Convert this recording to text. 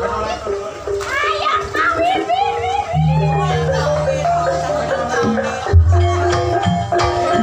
¡Vamos!